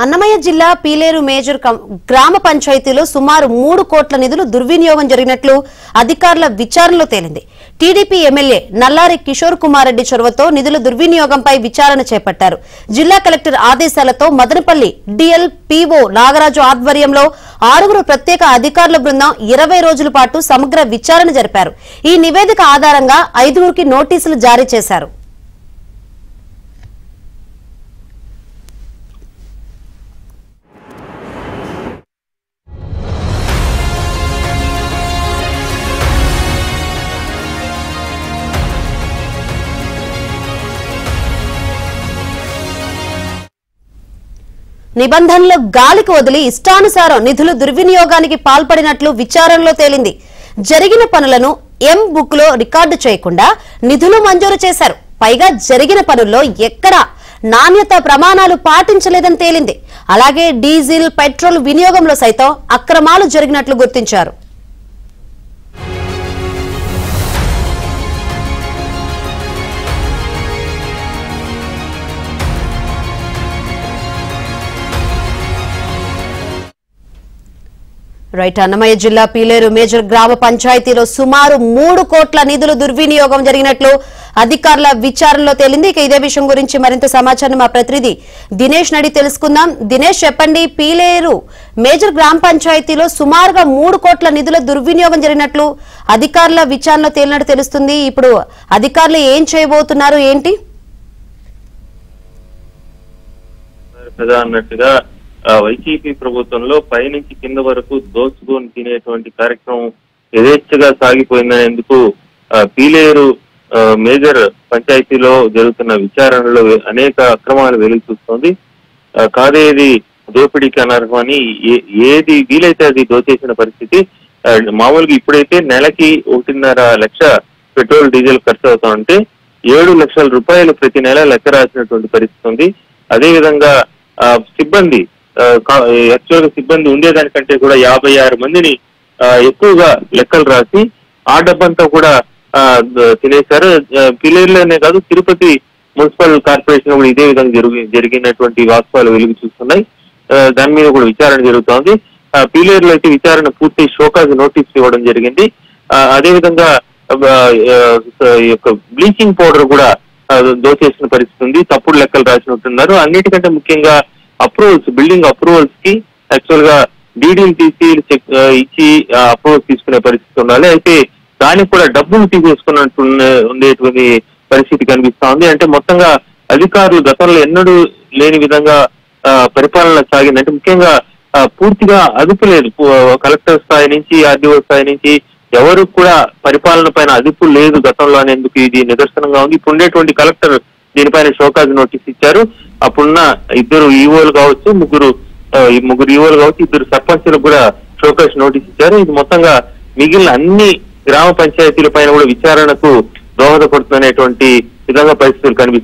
అన్నమయ్య జిల్లా పీలేరు మేజర్ కం- గ్రామ పంచాయతీలో సుమారు మూడు కోట్ల నిధులు దుర్వినియోగం జరిగినట్లు అధికారుల విచారణలో తేలింది. టీడీపీ ఎమ్మెల్యే నల్లారి కిషోర్ కుమార్ రెడ్డి చొరవతో నిధుల దుర్వినియోగంపై విచారణ చేపట్టారు. జిల్లా కలెక్టర్ ఆదేశాలతో మదనపల్లి డిఎల్ పీఓ నాగరాజు ఆధ్వర్యంలో ఆరుగురు ప్రత్యేక అధికారుల బృందం ఇరవై రోజుల పాటు సమగ్ర విచారణ జరిపారు. ఈ నివేదిక ఆధారంగా ఐదుగురికి నోటీసులు జారీ చేశారు. నిబంధనలు గాలికి వదిలి ఇష్టానుసారం నిధులు దుర్వినియోగానికి పాల్పడినట్లు విచారణలో తేలింది. జరిగిన పనులను ఎం బుక్లో రికార్డు చేయకుండా నిధులు మంజూరు చేశారు. పైగా జరిగిన పనుల్లో ఎక్కడా నాణ్యత ప్రమాణాలు పాటించలేదని తేలింది. అలాగే డీజిల్ పెట్రోల్ వినియోగంలో సైతం అక్రమాలు జరిగినట్లు గుర్తించారు. రైట్ అన్నమయ్య జిల్లా పీలేరు మేజర్ గ్రామ పంచాయతీలో సుమారు మూడు కోట్ల నిధులు దుర్వినియోగం జరిగినట్లు అధికారుల విచారణలో తేలింది. ఇక ఇదే విషయం గురించి మరింత సమాచారం మా ప్రతినిధి దినేష్ నడి తెలుసుకుందాం. దినేష్ చెప్పండి పీలేరు మేజర్ గ్రామ పంచాయతీలో సుమారుగా మూడు కోట్ల నిధుల దుర్వినియోగం జరిగినట్లు అధికారుల విచారణలో తేలినట్టు తెలుస్తుంది. ఇప్పుడు అధికారులు ఏం చేయబోతున్నారు? ఏంటి? అన్నట్టుగా వైసీపీ ప్రభుత్వంలో పైనుంచి కింద వరకు దోచుకొని తినేటువంటి కార్యక్రమం యథేచ్ఛగా సాగిపోయిందనేందుకు ఆ, పీలేరు మేజర్ పంచాయతీలో జరుగుతున్న విచారణలో అనేక అక్రమాలు వెలుగు చూస్తోంది. ఆ, కాదేది దోపిడీకి అనర్హమని ఏ- ఏది వీలైతే అది దోచేసిన పరిస్థితి మామూలుగా ఇప్పుడైతే నెలకి ఒకటిన్నర లక్ష పెట్రోల్ డీజిల్ ఖర్చు అవుతా ఉంటే ఏడు లక్షల రూపాయలు ప్రతి నెల లెక్క రాసినటువంటి పరిస్థితి ఉంది. అదేవిధంగా ఆ, సిబ్బంది యాక్చువల్గా సిబ్బంది ఉండేదానికంటే కూడా యాభై ఆరు మందిని ఎక్కువగా లెక్కలు రాసి ఆ డబ్బంతా కూడా ఆ, తినేశారు. ఆ, కాదు తిరుపతి మున్సిపల్ కార్పొరేషన్ కూడా ఇదే విధంగా జరిగి జరిగినటువంటి వాస్తవాలు వెలుగు చూస్తున్నాయి. దాని మీద కూడా విచారణ జరుగుతోంది. ఆ, పీలేరులో అయితే విచారణ పూర్తి షోకాజ్ నోటీస్ ఇవ్వడం జరిగింది. ఆ, అదేవిధంగా ఈ యొక్క బ్లీచింగ్ పౌడర్ కూడా దోచేసిన పరిస్థితి ఉంది. తప్పుడు లెక్కలు రాసినట్టున్నారు. అన్నిటికంటే ముఖ్యంగా అప్రూవల్స్ బిల్డింగ్ అప్రూవల్స్కి యాక్చువల్గా డీడీలు తీసి చెక్ ఇచ్చి uh, అప్రూవల్స్ తీసుకునే పరిస్థితి ఉండాలి. అయితే దానికి కూడా డబ్బులు తీసేసుకున్నట్టు ఉండేటువంటి పరిస్థితి కనిపిస్తా ఉంది. అంటే మొత్తంగా అధికారులు గతంలో ఎన్నడూ లేని విధంగా ఆ, పరిపాలన సాగింది. అంటే ముఖ్యంగా ఆ, పూర్తిగా అదుపు లేదు. కలెక్టర్ స్థాయి నుంచి ఆర్డీఓ స్థాయి నుంచి ఎవరు కూడా పరిపాలన పైన అదుపు లేదు గతంలో అనేందుకు ఇది నిదర్శనంగా ఉంది. ఇప్పుడు ఉండేటువంటి కలెక్టర్ దీనిపైన షోకాజ్ నోటీస్ ఇచ్చారు. అప్పుడున్న ఇద్దరు ఈఓలు కావచ్చు ముగ్గురు ముగ్గురు ఈఓలు కావచ్చు ఇద్దరు సర్పంచులకు కూడా షోకాజ్ నోటీస్ ఇచ్చారు. ఇది మొత్తంగా మిగిలిన అన్ని గ్రామ పంచాయతీల పైన కూడా విచారణకు దోహదపడుతున్నటువంటి విధంగా పరిస్థితులు కనిపిస్తున్నాయి.